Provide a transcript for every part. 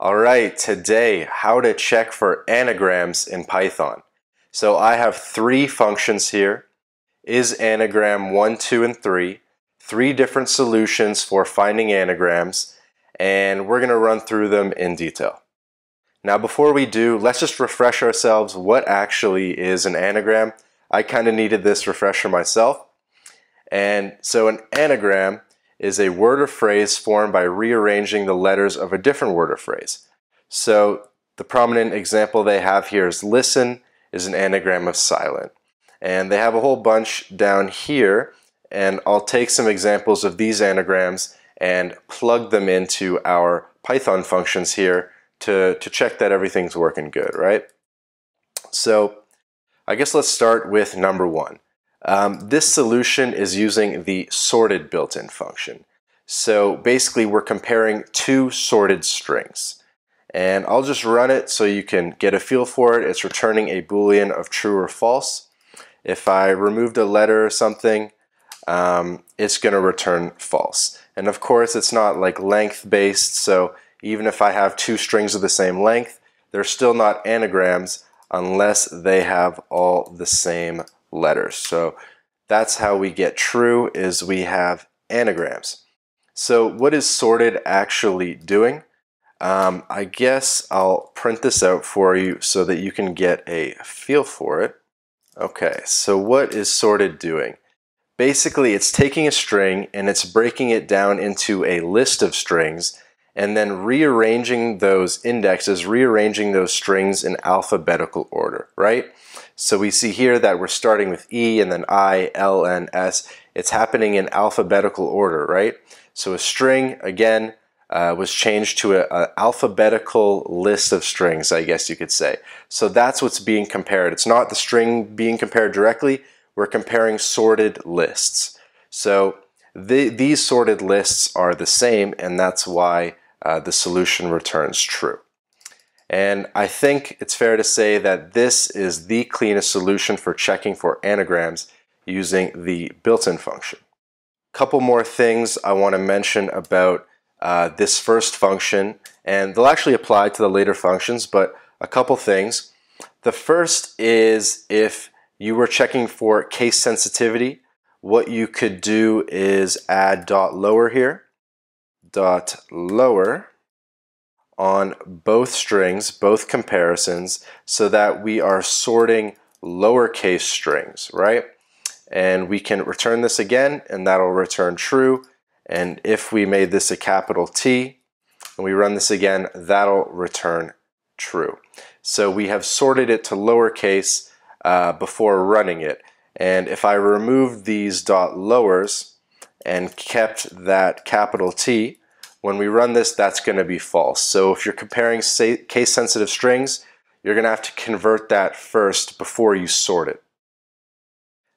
All right, today, how to check for anagrams in Python. So I have three functions here, is anagram 1, 2, and 3, three different solutions for finding anagrams, and we're going to run through them in detail. Now before we do, let's just refresh ourselves what actually is an anagram. I kind of needed this refresher myself. And so an anagram is a word or phrase formed by rearranging the letters of a different word or phrase. So the prominent example they have here is listen is an anagram of silent. And they have a whole bunch down here and I'll take some examples of these anagrams and plug them into our Python functions here to, to check that everything's working good, right? So I guess let's start with number one. Um, this solution is using the sorted built-in function. So basically we're comparing two sorted strings. And I'll just run it so you can get a feel for it. It's returning a boolean of true or false. If I removed a letter or something, um, it's going to return false. And of course it's not like length based, so even if I have two strings of the same length, they're still not anagrams unless they have all the same letters. So that's how we get true is we have anagrams. So what is sorted actually doing? Um, I guess I'll print this out for you so that you can get a feel for it. Okay, so what is sorted doing? Basically, it's taking a string and it's breaking it down into a list of strings and then rearranging those indexes, rearranging those strings in alphabetical order, right? So we see here that we're starting with E and then I, L, N, S. It's happening in alphabetical order, right? So a string, again, uh, was changed to an alphabetical list of strings, I guess you could say. So that's what's being compared. It's not the string being compared directly. We're comparing sorted lists. So the, these sorted lists are the same, and that's why uh, the solution returns true. And I think it's fair to say that this is the cleanest solution for checking for anagrams using the built-in function. A couple more things I want to mention about uh, this first function, and they'll actually apply to the later functions, but a couple things. The first is if you were checking for case sensitivity, what you could do is add dot lower here, dot lower, on both strings, both comparisons, so that we are sorting lowercase strings, right? And we can return this again, and that'll return true. And if we made this a capital T, and we run this again, that'll return true. So we have sorted it to lowercase uh, before running it. And if I remove these dot lowers and kept that capital T, when we run this, that's going to be false. So if you're comparing case-sensitive strings, you're going to have to convert that first before you sort it.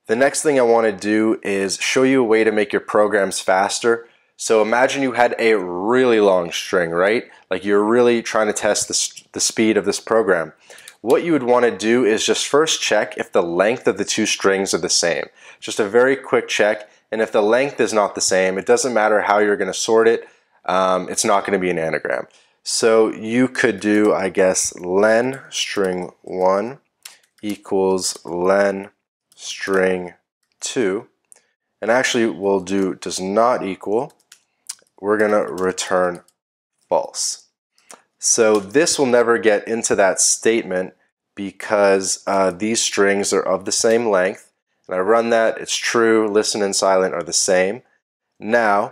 The next thing I want to do is show you a way to make your programs faster. So imagine you had a really long string, right? Like you're really trying to test the, the speed of this program. What you would want to do is just first check if the length of the two strings are the same. Just a very quick check. And if the length is not the same, it doesn't matter how you're going to sort it um, it's not going to be an anagram. So you could do, I guess, len string 1 equals len string 2. And actually we'll do does not equal. We're going to return false. So this will never get into that statement because uh, these strings are of the same length. And I run that, it's true, listen and silent are the same. Now,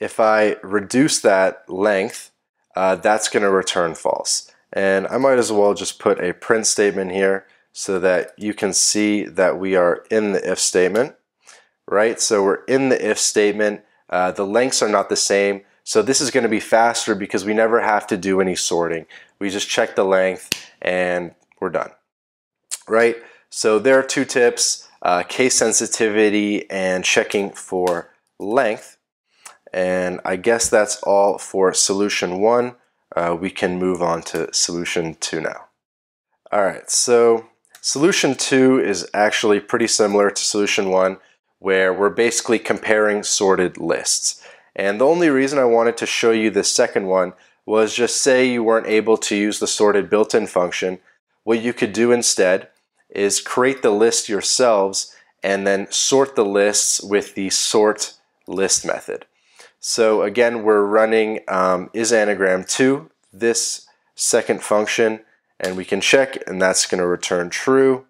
if I reduce that length, uh, that's going to return false. And I might as well just put a print statement here so that you can see that we are in the if statement, right? So we're in the if statement. Uh, the lengths are not the same. So this is going to be faster because we never have to do any sorting. We just check the length and we're done, right? So there are two tips, uh, case sensitivity and checking for length. And I guess that's all for solution one. Uh, we can move on to solution two now. All right, so solution two is actually pretty similar to solution one, where we're basically comparing sorted lists. And the only reason I wanted to show you the second one was just say you weren't able to use the sorted built-in function, what you could do instead is create the list yourselves and then sort the lists with the sort list method. So again, we're running um, is anagram 2, this second function, and we can check, and that's going to return true.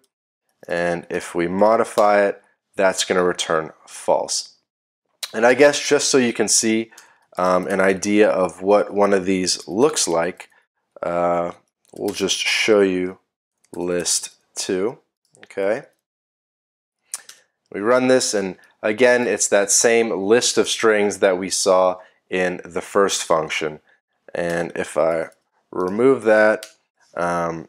And if we modify it, that's going to return false. And I guess just so you can see um, an idea of what one of these looks like, uh, we'll just show you list 2. Okay. We run this and again it's that same list of strings that we saw in the first function and if I remove that um,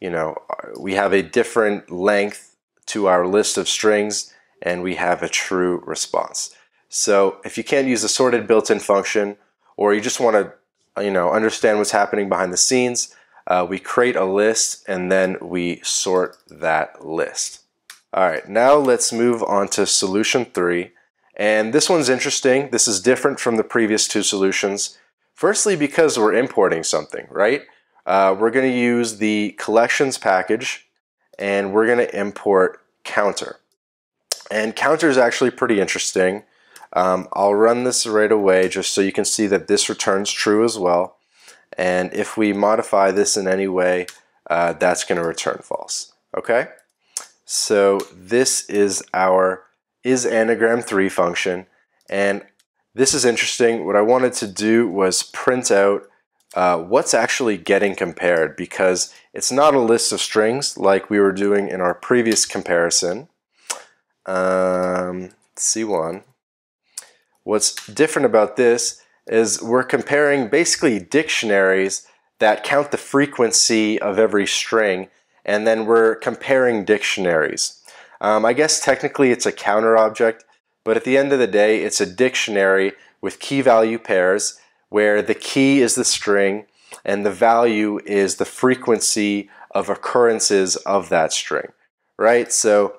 you know we have a different length to our list of strings and we have a true response. So if you can't use a sorted built-in function or you just want to you know understand what's happening behind the scenes uh, we create a list and then we sort that list. All right, now let's move on to solution three. And this one's interesting. This is different from the previous two solutions. Firstly, because we're importing something, right? Uh, we're going to use the collections package and we're going to import counter. And counter is actually pretty interesting. Um, I'll run this right away just so you can see that this returns true as well. And if we modify this in any way, uh, that's going to return false. Okay? So this is our is anagram 3 function and this is interesting. What I wanted to do was print out uh, what's actually getting compared because it's not a list of strings like we were doing in our previous comparison. Um, C1. What's different about this is we're comparing basically dictionaries that count the frequency of every string and then we're comparing dictionaries. Um, I guess technically it's a counter object, but at the end of the day, it's a dictionary with key value pairs where the key is the string and the value is the frequency of occurrences of that string, right? So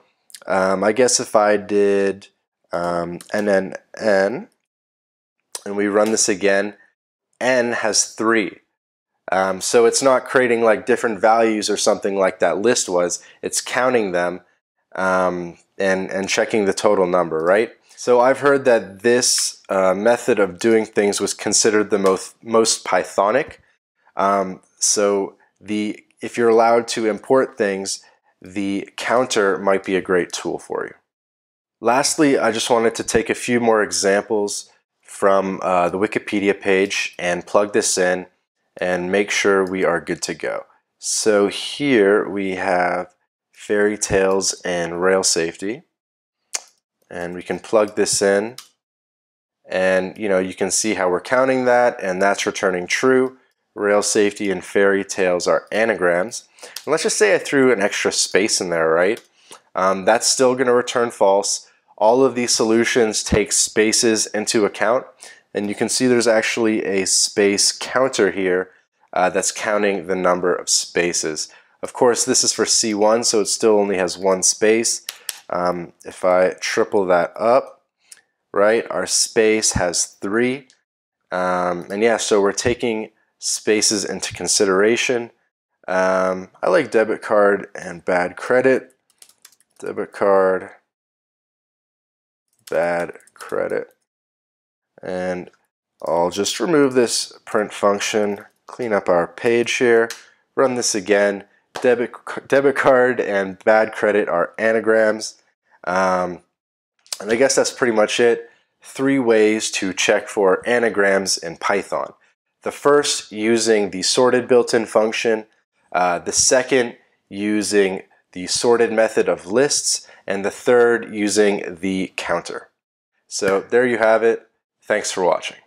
um, I guess if I did um, NNN and we run this again, N has three. Um, so it's not creating like different values or something like that list was. It's counting them um, and, and checking the total number, right? So I've heard that this uh, method of doing things was considered the most, most Pythonic. Um, so the if you're allowed to import things, the counter might be a great tool for you. Lastly, I just wanted to take a few more examples from uh, the Wikipedia page and plug this in and make sure we are good to go. So here we have fairy tales and rail safety. And we can plug this in. And you know you can see how we're counting that and that's returning true. Rail safety and fairy tales are anagrams. And let's just say I threw an extra space in there right? Um, that's still going to return false all of these solutions take spaces into account and you can see there's actually a space counter here uh, that's counting the number of spaces. Of course, this is for C1, so it still only has one space. Um, if I triple that up, right, our space has three. Um, and yeah, so we're taking spaces into consideration. Um, I like debit card and bad credit. Debit card, bad credit. And I'll just remove this print function, clean up our page here, run this again. Debit, debit card and bad credit are anagrams. Um, and I guess that's pretty much it. Three ways to check for anagrams in Python. The first using the sorted built-in function. Uh, the second using the sorted method of lists. And the third using the counter. So there you have it. Thanks for watching.